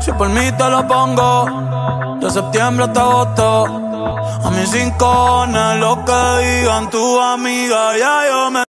Si por mí te lo pongo, de septiembre hasta agosto. A mis cinco lo que digan tu amiga, ya yo me.